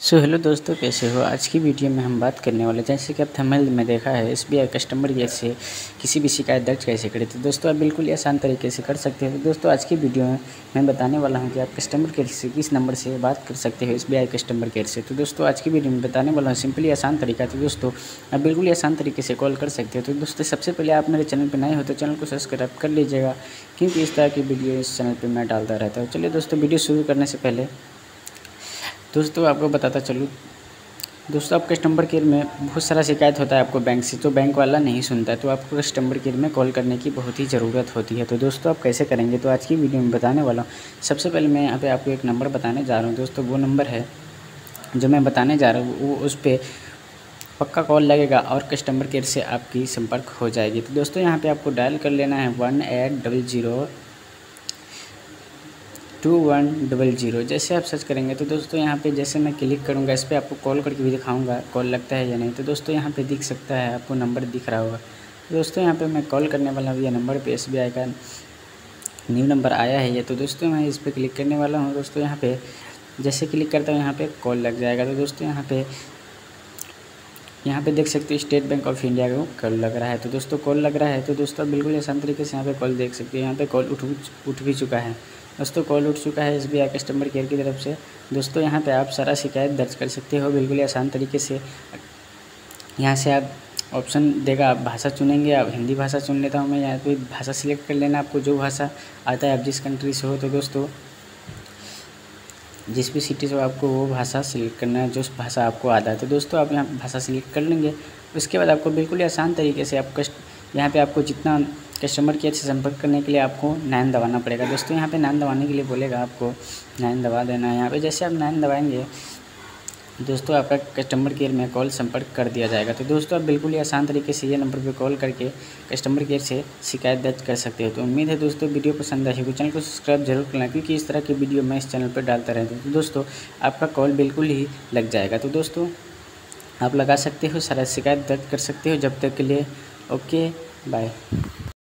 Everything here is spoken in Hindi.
सो so, हेलो दोस्तों कैसे हो? आज की वीडियो में हम बात करने वाले जैसे कि आप थंबनेल में देखा है एस कस्टमर केयर से किसी भी शिकायत दर्ज कैसे करें? तो दोस्तों आप बिल्कुल आसान तरीके से कर सकते हो। तो दोस्तों आज की वीडियो में मैं बताने वाला हूँ कि आप कस्टमर केयर से किस नंबर से बात कर सकते हो एस कस्टमर केयर से। तो दोस्तों आज की वीडियो में बताने वाला हूँ सिंपली आसान तरीका। तो दोस्तों आप बिल्कुल आसान तरीके से कॉल कर सकते हो। तो दोस्तों सबसे पहले आप मेरे चैनल पर नए हो तो चैनल को सब्सक्राइब कर लीजिएगा क्योंकि इस तरह की वीडियो इस चैनल पर मैं डालता रहता हूँ। चलिए दोस्तों वीडियो शुरू करने से पहले दोस्तों, आपको बताता चलूँ। दोस्तों, आप कस्टमर केयर में बहुत सारा शिकायत होता है आपको बैंक से तो बैंक वाला नहीं सुनता है तो आपको कस्टमर केयर में कॉल करने की बहुत ही ज़रूरत होती है। तो दोस्तों, आप कैसे करेंगे? तो आज की वीडियो में बताने वाला हूँ। सबसे पहले मैं यहाँ पे आपको एक नंबर बताने जा रहा हूँ। दोस्तों, वो नंबर है जो मैं बताने जा रहा हूँ, वो उस पर पक्का कॉल लगेगा और कस्टमर केयर से आपकी संपर्क हो जाएगी। तो दोस्तों, यहाँ पर आपको डायल कर लेना है one eight double zero two one double zero जैसे आप सर्च करेंगे तो दोस्तों यहाँ पे जैसे मैं क्लिक करूँगा, इस पर आपको कॉल करके भी दिखाऊँगा कॉल लगता है या नहीं। तो दोस्तों यहाँ पे दिख सकता है, आपको नंबर दिख रहा होगा। दोस्तों यहाँ पे मैं कॉल करने वाला हूँ, ये नंबर पे एस का न्यू नंबर आया है ये। तो दोस्तों मैं इस पर क्लिक करने वाला हूँ, दोस्तों यहाँ पर जैसे क्लिक करता हूँ, यहाँ पर कॉल लग जाएगा। तो दोस्तों यहाँ पर यहाँ पे देख सकते हो स्टेट बैंक ऑफ़ इंडिया का कॉल लग रहा है। तो दोस्तों कॉल लग रहा है तो दोस्तों बिल्कुल आसान तरीके से यहाँ पे कॉल देख सकते हो। यहाँ पे कॉल उठ उठ भी चुका है। दोस्तों, कॉल उठ चुका है एस कस्टमर केयर की तरफ़ से। दोस्तों, यहाँ पे आप सारा शिकायत दर्ज कर सकते हो, बिल्कुल आसान तरीके से। यहाँ से आप ऑप्शन देगा, आप भाषा चुनेंगे, आप हिंदी भाषा चुन लेता हूँ मैं। यहाँ पे भाषा सिलेक्ट कर लेना आपको, जो भाषा आता है, आप जिस कंट्री से हो तो दोस्तों, जिस भी सिटी से आपको वो भाषा सिलेक्ट करना है जो भाषा आपको आता है। तो दोस्तों, आप यहाँ भाषा सिलेक्ट कर लेंगे। उसके बाद आपको बिल्कुल ही आसान तरीके से आप कस्ट यहाँ पे आपको जितना कस्टमर केयर से संपर्क करने के लिए आपको नाइन दबाना पड़ेगा। दोस्तों, यहाँ पे नाइन दबाने के लिए बोलेगा आपको नाइन दबा देना है। यहाँ पे जैसे आप नाइन दबाएँगे, दोस्तों आपका कस्टमर केयर में कॉल संपर्क कर दिया जाएगा। तो दोस्तों, आप बिल्कुल ही आसान तरीके से ये नंबर पर कॉल करके कस्टमर केयर से शिकायत दर्ज कर सकते हो। तो उम्मीद है दोस्तों, वीडियो पसंद आएगी चैनल को सब्सक्राइब ज़रूर करना, क्योंकि इस तरह की वीडियो मैं इस चैनल पर डालता रहता हूँ। तो दोस्तों, आपका कॉल बिल्कुल ही लग जाएगा। तो दोस्तों, आप लगा सकते हो, सारा शिकायत दर्ज कर सकते हो। जब तक के लिए ओके बाय